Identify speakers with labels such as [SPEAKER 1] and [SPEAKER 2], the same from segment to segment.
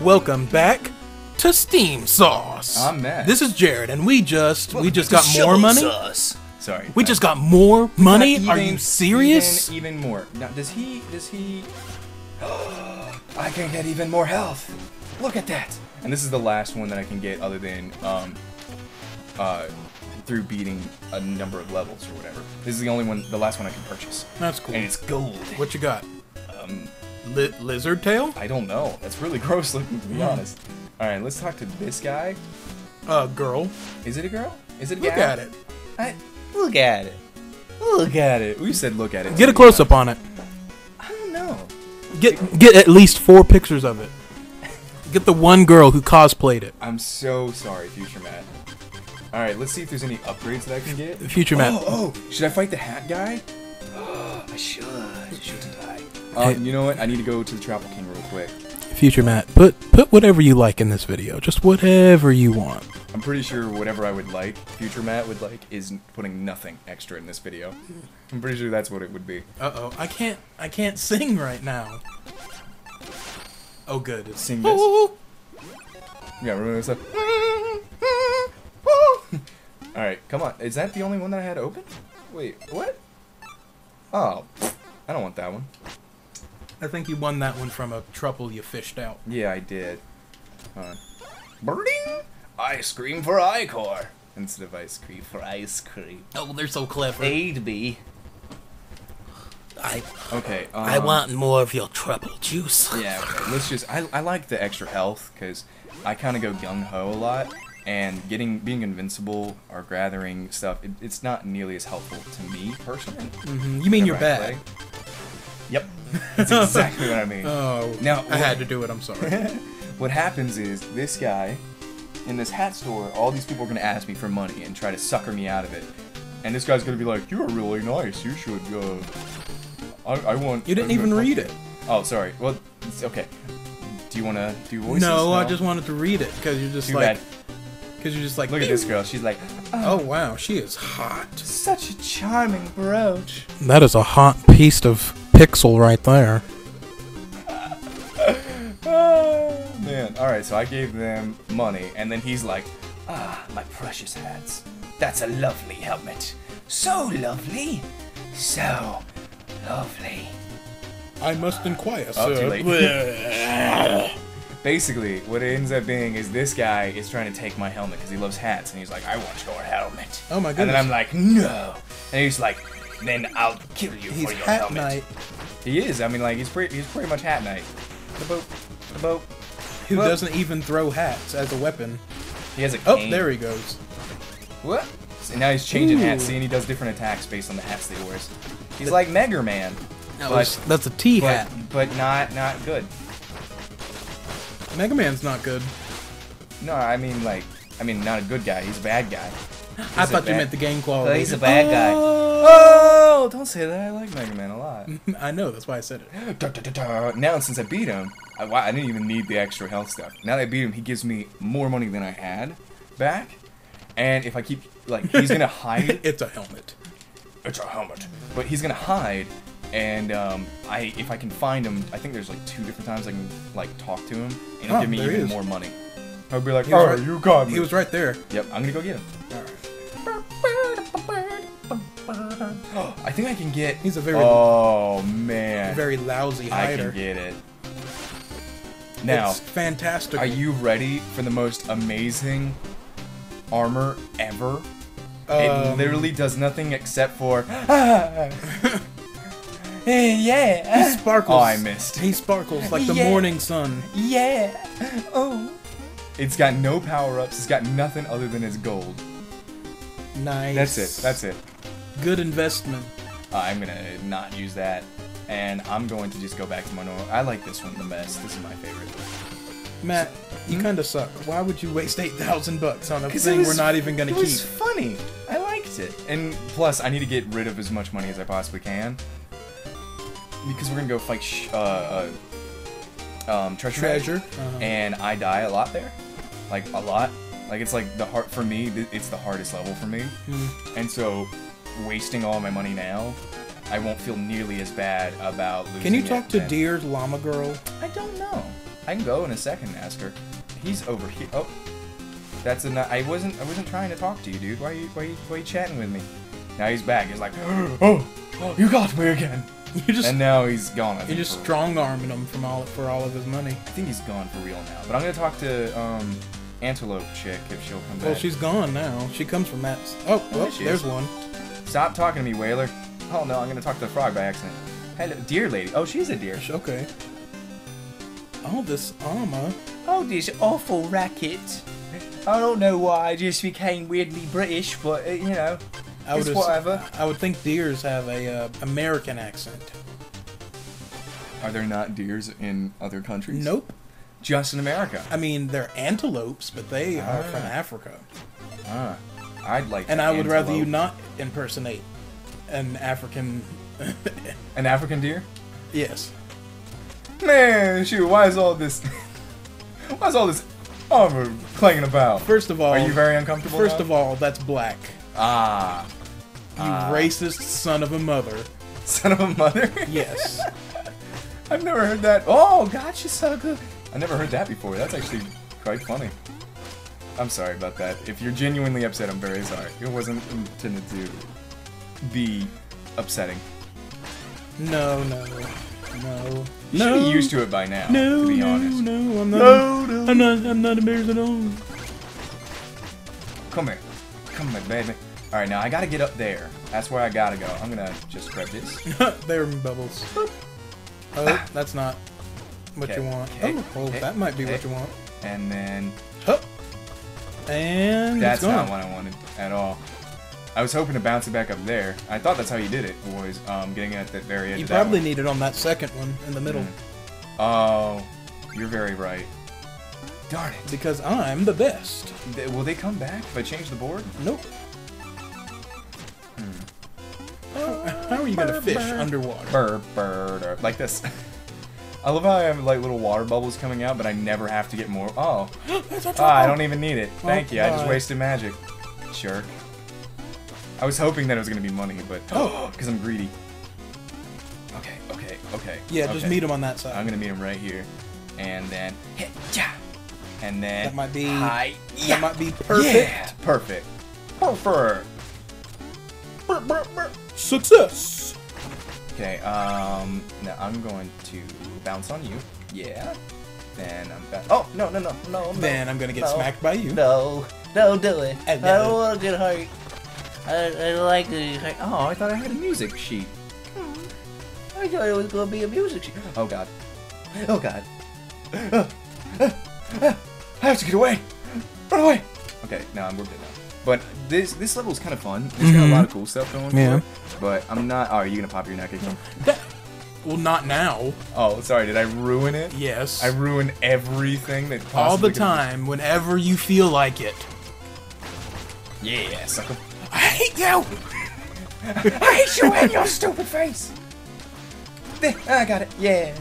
[SPEAKER 1] Welcome back to Steam Sauce.
[SPEAKER 2] I'm Matt.
[SPEAKER 1] This is Jared, and we just we just got more money.
[SPEAKER 2] Sorry.
[SPEAKER 1] We just got more money.
[SPEAKER 2] Not
[SPEAKER 1] Are you serious?
[SPEAKER 2] Even, even more. Now, does he? Does he? I can get even more health. Look at that. And this is the last one that I can get, other than um, uh, through beating a number of levels or whatever. This is the only one, the last one I can purchase,
[SPEAKER 1] That's cool.
[SPEAKER 2] and it's gold.
[SPEAKER 1] What you got?
[SPEAKER 2] Um,
[SPEAKER 1] Li- lizard tail?
[SPEAKER 2] I don't know. That's really gross looking, to be honest. All right, let's talk to this guy.
[SPEAKER 1] Uh, girl.
[SPEAKER 2] Is it a girl? Is it a
[SPEAKER 1] Look
[SPEAKER 2] gal?
[SPEAKER 1] at it.
[SPEAKER 2] I, look at it. Look at it. We said look at it.
[SPEAKER 1] Get a close up on it.
[SPEAKER 2] I don't know.
[SPEAKER 1] Get get at least four pictures of it. Get the one girl who cosplayed it.
[SPEAKER 2] I'm so sorry, Future Matt. All right, let's see if there's any upgrades that I can get.
[SPEAKER 1] Future Matt.
[SPEAKER 2] Oh, oh, should I fight the hat guy? I should, shouldn't I? Uh,
[SPEAKER 1] Hey.
[SPEAKER 2] you know what? I need to go to the Troupple King real quick.
[SPEAKER 1] Future Matt. Put put whatever you like in this video. Just whatever you want.
[SPEAKER 2] I'm pretty sure whatever I would like, Future Matt would like, is putting nothing extra in this video. I'm pretty sure that's what it would be.
[SPEAKER 1] Uh oh. I can't I can't sing right now. Oh good. It's
[SPEAKER 2] Sing this.
[SPEAKER 1] Ooh.
[SPEAKER 2] Yeah, remember this stuff? All right, come on. Is that the only one that I had open? Wait, what? Oh, I don't want that one.
[SPEAKER 1] I think you won that one from a Troupple you fished out.
[SPEAKER 2] Yeah, I did. Hold on. Birding? Ice cream for Ichor. Instead of ice cream for ice cream.
[SPEAKER 1] Oh, they're so clever.
[SPEAKER 2] Aid me.
[SPEAKER 3] I
[SPEAKER 2] Okay. Um,
[SPEAKER 3] I want more of your Troupple juice.
[SPEAKER 2] Yeah, okay. Let's just. I, I like the extra health because I kind of go gung ho a lot, and getting being invincible or gathering stuff, it, it's not nearly as helpful to me personally.
[SPEAKER 1] Mhm. You mean you're
[SPEAKER 2] whenever I
[SPEAKER 1] bad?
[SPEAKER 2] Play. Yep. That's exactly what I mean.
[SPEAKER 1] Oh.
[SPEAKER 2] Now,
[SPEAKER 1] I had to do it. I'm sorry.
[SPEAKER 2] what happens is this guy in this hat store, all these people are gonna ask me for money and try to sucker me out of it. And this guy's gonna be like, "You're really nice. You should." Uh, I, I want.
[SPEAKER 1] You didn't even read it.
[SPEAKER 2] Oh, sorry. Well, it's okay. Do you wanna do voices?
[SPEAKER 1] No, I just wanted to read it because you're just
[SPEAKER 2] Too
[SPEAKER 1] like
[SPEAKER 2] bad.
[SPEAKER 1] because you're just like
[SPEAKER 2] Look at this girl. She's like,
[SPEAKER 1] Oh wow, she is hot.
[SPEAKER 2] such a charming brooch.
[SPEAKER 1] That is a hot piece of pixel right there.
[SPEAKER 2] Oh, man. All right, so I gave them money, and then he's like, "Ah, my precious hats. That's a lovely helmet. So lovely, so lovely."
[SPEAKER 1] I must inquire,
[SPEAKER 2] Oh,
[SPEAKER 1] sir.
[SPEAKER 2] too late. Basically, what it ends up being is this guy is trying to take my helmet because he loves hats, and he's like, "I want your helmet."
[SPEAKER 1] Oh my god.
[SPEAKER 2] And then. I'm like, "No," and he's like, "Then I'll kill you
[SPEAKER 1] He's
[SPEAKER 2] for your
[SPEAKER 1] hat
[SPEAKER 2] helmet."
[SPEAKER 1] knight.
[SPEAKER 2] He is. I mean, like he's pretty. He's pretty much hat knight. The boat. The boat.
[SPEAKER 1] Who
[SPEAKER 2] Well-
[SPEAKER 1] doesn't even throw hats as a weapon?
[SPEAKER 2] He has a
[SPEAKER 1] Oh, there he goes.
[SPEAKER 2] What? And now he's changing hats. See, and he does different attacks based on the hats that he wears. He's like Mega Man,
[SPEAKER 1] That's, that's a T
[SPEAKER 2] but
[SPEAKER 1] hat.
[SPEAKER 2] but not not good.
[SPEAKER 1] Mega Man's not good.
[SPEAKER 2] No, I mean like I mean not a good guy. He's a bad guy.
[SPEAKER 1] I
[SPEAKER 2] a
[SPEAKER 1] thought you meant the game quality.
[SPEAKER 2] Oh, he's a bad guy.
[SPEAKER 1] Oh!
[SPEAKER 2] Don't say that. I like Mega Man a lot.
[SPEAKER 1] I know, that's why I said it.
[SPEAKER 2] Da, da, da, da. Now since I beat him, I, I didn't even need the extra health stuff. Now that I beat him, he gives me more money than I had back. And if I keep like he's gonna hide
[SPEAKER 1] it's a helmet.
[SPEAKER 2] it's a helmet. But he's gonna hide, and um, I if I can find him, I think there's like two different times I can like talk to him, and he'll
[SPEAKER 1] Oh,
[SPEAKER 2] give me
[SPEAKER 1] there he
[SPEAKER 2] even more money. I'll be like,
[SPEAKER 1] He was
[SPEAKER 2] oh,
[SPEAKER 1] right-
[SPEAKER 2] you got me.
[SPEAKER 1] He was right there.
[SPEAKER 2] Yep, I'm gonna go get him. I think I can get.
[SPEAKER 1] He's a very-
[SPEAKER 2] Oh man.
[SPEAKER 1] Very lousy hider.
[SPEAKER 2] I can get it. Now,
[SPEAKER 1] it's fantastic.
[SPEAKER 2] are you ready for the most amazing armor ever? it
[SPEAKER 1] Um,
[SPEAKER 2] literally does nothing except for. Hey, yeah.
[SPEAKER 1] He sparkles.
[SPEAKER 2] Oh, I missed.
[SPEAKER 1] He sparkles like the
[SPEAKER 2] Yeah.
[SPEAKER 1] morning sun.
[SPEAKER 2] Yeah. Oh. It's got no power ups. It's got nothing other than its gold.
[SPEAKER 1] Nice.
[SPEAKER 2] That's it. That's it.
[SPEAKER 1] Good investment.
[SPEAKER 2] Uh, I'm gonna not use that, and I'm going to just go back to my normal. I like this one the best. This is my favorite.
[SPEAKER 1] Matt, you
[SPEAKER 2] Hmm?
[SPEAKER 1] kind of suck. Why would you waste eight thousand bucks on a thing
[SPEAKER 2] was-
[SPEAKER 1] we're not even gonna
[SPEAKER 2] it
[SPEAKER 1] keep?
[SPEAKER 2] was funny. I liked it, and plus, I need to get rid of as much money as I possibly can because we're gonna go fight sh- uh, uh, um, treasure.
[SPEAKER 1] Treasure. Uh-huh.
[SPEAKER 2] and I die a lot there, like a lot. Like it's like the hard for me. It's the hardest level for me,
[SPEAKER 1] Hmm.
[SPEAKER 2] and so wasting all my money now, I won't feel nearly as bad about losing.
[SPEAKER 1] Can you talk to
[SPEAKER 2] then.
[SPEAKER 1] Deer's Llama Girl?
[SPEAKER 2] I don't know. I can go in a second and ask her. He's over here. Oh, that's enough. I wasn't. I wasn't trying to talk to you, dude. Why are you? Why are you, why are you chatting with me? Now he's back. He's like, oh, oh, you got me again.
[SPEAKER 1] You just
[SPEAKER 2] And now he's gone. I
[SPEAKER 1] you
[SPEAKER 2] think,
[SPEAKER 1] just strong arming him from all for all of his money.
[SPEAKER 2] I think he's gone for real now. But I'm gonna talk to um, Antelope chick if she'll come back.
[SPEAKER 1] Well, she's gone now. She comes from that. Oh,
[SPEAKER 2] Oh,
[SPEAKER 1] well, there's
[SPEAKER 2] is.
[SPEAKER 1] one.
[SPEAKER 2] Stop talking to me, Whaler. Oh no, I'm gonna talk to the frog by accident. Hello, deer lady. Oh, she's a deer.
[SPEAKER 1] Okay. All this armor.
[SPEAKER 2] Oh, this awful racket. I don't know why I just became weirdly British, but uh, you know,
[SPEAKER 1] I
[SPEAKER 2] it's whatever.
[SPEAKER 1] I would think deers have a uh, American accent.
[SPEAKER 2] Are there not deers in other countries?
[SPEAKER 1] Nope.
[SPEAKER 2] Just in America.
[SPEAKER 1] I mean, they're antelopes, but they are from
[SPEAKER 2] Ah.
[SPEAKER 1] Africa.
[SPEAKER 2] Ah, I'd like.
[SPEAKER 1] And
[SPEAKER 2] an
[SPEAKER 1] I would rather you not impersonate an African.
[SPEAKER 2] An African deer?
[SPEAKER 1] yes.
[SPEAKER 2] Man, shoot, why is all this? why is all this armor clanging about?
[SPEAKER 1] First of all,
[SPEAKER 2] Are you very uncomfortable?
[SPEAKER 1] First
[SPEAKER 2] now?
[SPEAKER 1] of all, that's black.
[SPEAKER 2] ah,
[SPEAKER 1] You
[SPEAKER 2] Ah.
[SPEAKER 1] racist son of a mother.
[SPEAKER 2] son of a mother.
[SPEAKER 1] Yes.
[SPEAKER 2] I've never heard that. Oh, gotcha, sucker. I never heard that before. That's actually quite funny. I'm sorry about that. If you're genuinely upset, I'm very sorry. It wasn't intended to be upsetting.
[SPEAKER 1] no, no, no,
[SPEAKER 2] You
[SPEAKER 1] no.
[SPEAKER 2] should be used to it by now.
[SPEAKER 1] No,
[SPEAKER 2] to be
[SPEAKER 1] no,
[SPEAKER 2] honest.
[SPEAKER 1] no, I'm not.
[SPEAKER 2] No, no.
[SPEAKER 1] I'm not. I'm not embarrassed at all.
[SPEAKER 2] Come here, come here, baby. All right, now I gotta get up there. That's where I gotta go. I'm gonna just grab this.
[SPEAKER 1] there are bubbles. Oh, ah. that's not what
[SPEAKER 2] Okay,
[SPEAKER 1] you want.
[SPEAKER 2] okay,
[SPEAKER 1] oh, well, that might be what you want.
[SPEAKER 2] And then
[SPEAKER 1] Hup. And
[SPEAKER 2] that's not what I wanted at all. I was hoping to bounce it back up there. I thought that's how you did it, boys. Um, getting it at the very edge.
[SPEAKER 1] You
[SPEAKER 2] of that
[SPEAKER 1] probably
[SPEAKER 2] one.
[SPEAKER 1] need it on that second one in the middle
[SPEAKER 2] Oh, you're very right. Darn it.
[SPEAKER 1] because I'm the best.
[SPEAKER 2] They- will they come back if I change the board?
[SPEAKER 1] Nope. How, how are you gonna fish underwater?
[SPEAKER 2] Burr, burr, burr, like this. I love how I have like little water bubbles coming out, but I never have to get more. Oh, ah, I don't even need it. Thank you. I just wasted magic. Jerk. I was hoping that it was gonna be money, but
[SPEAKER 1] Oh.
[SPEAKER 2] because I'm greedy. Okay, okay, okay.
[SPEAKER 1] Yeah, just meet him on that side.
[SPEAKER 2] I'm gonna meet him right here, and then hit yeah, and then
[SPEAKER 1] That might be-
[SPEAKER 2] hi yeah.
[SPEAKER 1] That might be perfect.
[SPEAKER 2] Yeah, perfect. Perfect.
[SPEAKER 1] Success.
[SPEAKER 2] Okay, um, now I'm going to bounce on you. Yeah. Then I'm back. Oh, no, no, no, no, no.
[SPEAKER 1] Then I'm gonna get
[SPEAKER 2] no,
[SPEAKER 1] smacked by you.
[SPEAKER 2] No, don't do it.
[SPEAKER 1] I
[SPEAKER 2] I don't want to get hurt. I, I like to hurt. Oh, I thought I had a music sheet. Hmm. I thought it was going to be a music sheet. Oh, God. Oh, God. I have to get away. Run away. Okay, now I'm working now. But this this level is kind of fun. It's got a lot of mm-hmm. cool stuff going
[SPEAKER 1] Yeah.
[SPEAKER 2] for it. But I'm not. Oh, are you gonna pop your neck again?
[SPEAKER 1] That- well, not now.
[SPEAKER 2] Oh, sorry. Did I ruin it?
[SPEAKER 1] Yes.
[SPEAKER 2] I ruin everything that
[SPEAKER 1] All the
[SPEAKER 2] possibly could've-
[SPEAKER 1] time, whenever you feel like it.
[SPEAKER 2] Yeah, sucker.
[SPEAKER 1] I hate you.
[SPEAKER 2] I hate you and your stupid face. There, I got it. Yeah.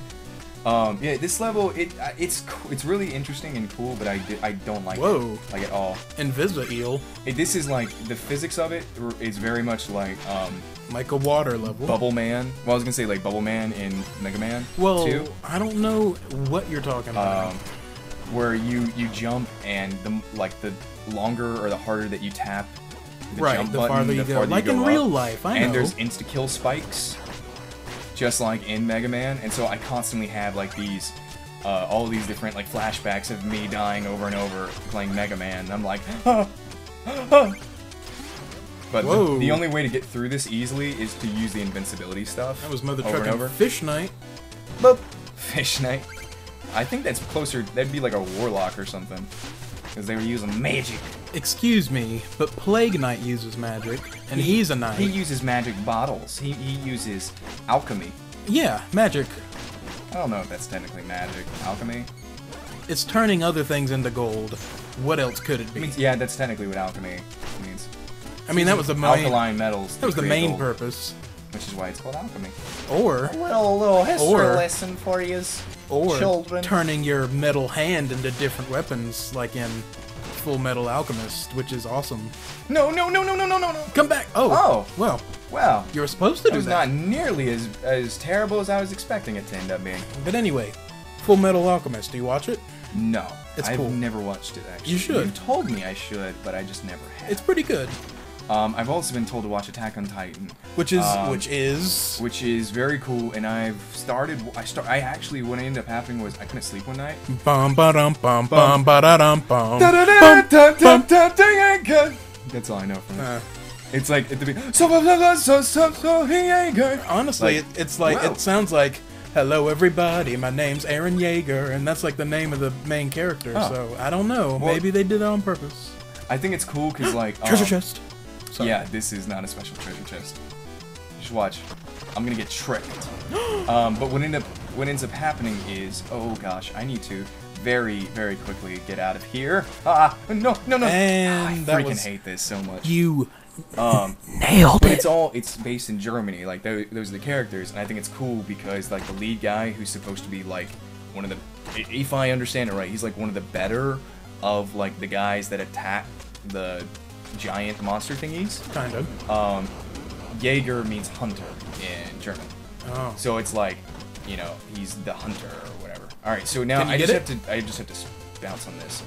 [SPEAKER 2] Um. Yeah. This level, it it's it's really interesting and cool, but I I don't like
[SPEAKER 1] Whoa.
[SPEAKER 2] it like at all.
[SPEAKER 1] Invisa eel,
[SPEAKER 2] It, this is like the physics of it r- very much like um
[SPEAKER 1] like a water level.
[SPEAKER 2] Bubble Man. Well, I was gonna say like Bubble Man in Mega Man
[SPEAKER 1] Well,
[SPEAKER 2] 2.
[SPEAKER 1] I don't know what you're talking about.
[SPEAKER 2] um, where you you jump and the like the longer or the harder that you tap the
[SPEAKER 1] right,
[SPEAKER 2] jump
[SPEAKER 1] the
[SPEAKER 2] button,
[SPEAKER 1] farther you
[SPEAKER 2] the
[SPEAKER 1] go.
[SPEAKER 2] farther
[SPEAKER 1] Like
[SPEAKER 2] you
[SPEAKER 1] in
[SPEAKER 2] go
[SPEAKER 1] real life, I
[SPEAKER 2] and
[SPEAKER 1] know.
[SPEAKER 2] there's insta kill spikes, just like in Mega Man. And so I constantly have like these. Uh, all these different like flashbacks of me dying over and over playing Mega Man. And I'm like, ah, ah. but the, the only way to get through this easily is to use the invincibility stuff.
[SPEAKER 1] that was Mother
[SPEAKER 2] over and.
[SPEAKER 1] Fish Knight.
[SPEAKER 2] Boop. Fish Knight. I think that's closer. That'd be like a warlock or something, because they were using magic.
[SPEAKER 1] Excuse me, but Plague Knight uses magic, and he's a knight.
[SPEAKER 2] He uses magic bottles. He he uses alchemy.
[SPEAKER 1] yeah, magic.
[SPEAKER 2] I don't know if that's technically magic. Alchemy.
[SPEAKER 1] It's turning other things into gold. What else could it
[SPEAKER 2] I
[SPEAKER 1] be?
[SPEAKER 2] mean, yeah, that's technically what alchemy means.
[SPEAKER 1] I mean, that was the main.
[SPEAKER 2] alkaline metals.
[SPEAKER 1] That was the main
[SPEAKER 2] gold,
[SPEAKER 1] purpose.
[SPEAKER 2] which is why it's called alchemy.
[SPEAKER 1] Or,
[SPEAKER 2] Little little history
[SPEAKER 1] Or-
[SPEAKER 2] lesson for you.
[SPEAKER 1] or
[SPEAKER 2] Children.
[SPEAKER 1] turning your metal hand into different weapons, like in Full Metal Alchemist, which is awesome.
[SPEAKER 2] No no no no no no no no.
[SPEAKER 1] Come back. Oh.
[SPEAKER 2] Oh.
[SPEAKER 1] Well,
[SPEAKER 2] Wow.
[SPEAKER 1] you were supposed to do that.
[SPEAKER 2] It was
[SPEAKER 1] that.
[SPEAKER 2] not nearly as as terrible as I was expecting it to end up being.
[SPEAKER 1] But anyway, Full Metal Alchemist. Do you watch it?
[SPEAKER 2] No,
[SPEAKER 1] It's
[SPEAKER 2] I've
[SPEAKER 1] cool.
[SPEAKER 2] never watched it actually.
[SPEAKER 1] You should.
[SPEAKER 2] You've told me I should, but I just never have.
[SPEAKER 1] It's pretty good.
[SPEAKER 2] Um, I've also been told to watch Attack on Titan,
[SPEAKER 1] Which is
[SPEAKER 2] Um,
[SPEAKER 1] which is
[SPEAKER 2] which is very cool. And I've started. I start. I actually, what ended up happening was I couldn't sleep one night.
[SPEAKER 1] bum ba dum bum bum ba da dum bum.
[SPEAKER 2] That's all I know from it.
[SPEAKER 1] Uh,
[SPEAKER 2] It's like at the beginning. So so so so so so he ain't good.
[SPEAKER 1] honestly, it, it's like it sounds like "Hello, everybody. My name's Eren Yeager," and that's like the name of the main character. So I don't know. Maybe they did it on purpose.
[SPEAKER 2] I think it's cool because like
[SPEAKER 1] Treasure
[SPEAKER 2] um,
[SPEAKER 1] chest. Sorry.
[SPEAKER 2] Yeah, this is not a special treasure chest. Just watch. I'm gonna get tricked. um, but what end up what ends up happening is, oh gosh, I need to very very quickly get out of here. Ah, no, no, no.
[SPEAKER 1] And
[SPEAKER 2] I
[SPEAKER 1] that
[SPEAKER 2] freaking hate this so much.
[SPEAKER 1] You
[SPEAKER 2] Um,
[SPEAKER 3] Nailed
[SPEAKER 2] but
[SPEAKER 3] it.
[SPEAKER 2] it's all it's based in Germany. Like tho- those are the characters, and I think it's cool because like the lead guy, who's supposed to be like one of the, if I understand it right, he's like one of the better of like the guys that attack the giant monster thingies.
[SPEAKER 1] kind of.
[SPEAKER 2] Um, Jaeger means hunter in German,
[SPEAKER 1] Oh.
[SPEAKER 2] so it's like, you know, he's the hunter or whatever. All right, so now I just
[SPEAKER 1] it?
[SPEAKER 2] have to, I just have to bounce on this.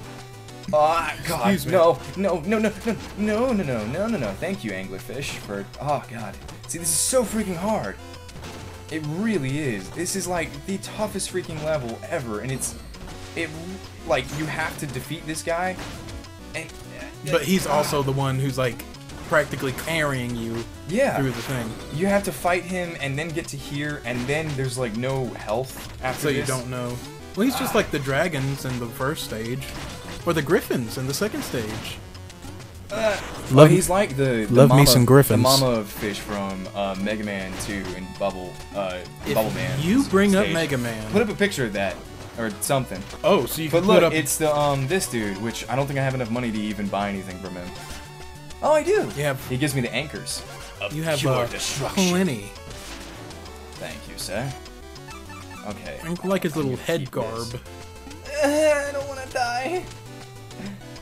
[SPEAKER 2] Ah, God,
[SPEAKER 1] Excuse me.
[SPEAKER 2] no, no, no, no, no, no, no, no, no, no, no. Thank you, Anglerfish, for. Oh God, see, this is so freaking hard. It really is. This is like the toughest freaking level ever, and it's, it, like you have to defeat this guy.
[SPEAKER 1] But he's also the one who's like practically carrying you
[SPEAKER 2] yeah.
[SPEAKER 1] through the thing,
[SPEAKER 2] You have to fight him and then get to here, and then there's like no health after
[SPEAKER 1] so you
[SPEAKER 2] this.
[SPEAKER 1] don't know. Well, he's just like the dragons in the first stage, or the griffins in the second stage.
[SPEAKER 2] Well,
[SPEAKER 1] Love-
[SPEAKER 2] he's like the, the
[SPEAKER 1] love me some griffins.
[SPEAKER 2] The mama fish from uh, Mega Man 2 and Bubble, uh,
[SPEAKER 1] If
[SPEAKER 2] Bubble Man.
[SPEAKER 1] you bring up. Mega Man,
[SPEAKER 2] Put up a picture of that or something.
[SPEAKER 1] oh, so you
[SPEAKER 2] But
[SPEAKER 1] can
[SPEAKER 2] look,
[SPEAKER 1] put up.
[SPEAKER 2] it's the um this dude, which I don't think I have enough money to even buy anything from him. Oh, I do.
[SPEAKER 1] Yeah.
[SPEAKER 2] He gives me the anchors. Of
[SPEAKER 1] you have
[SPEAKER 2] pure
[SPEAKER 1] uh,
[SPEAKER 2] destruction.
[SPEAKER 1] plenty.
[SPEAKER 2] Thank you, sir. Okay.
[SPEAKER 1] I like his little head garb.
[SPEAKER 2] I don't want to die.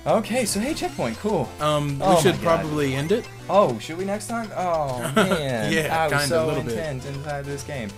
[SPEAKER 2] Okay, so hey, checkpoint, cool.
[SPEAKER 1] Um, we
[SPEAKER 2] Oh my
[SPEAKER 1] should
[SPEAKER 2] God.
[SPEAKER 1] probably end it.
[SPEAKER 2] Oh, should we next time? Oh man,
[SPEAKER 1] Yeah,
[SPEAKER 2] I was so
[SPEAKER 1] little bit.
[SPEAKER 2] inside this game.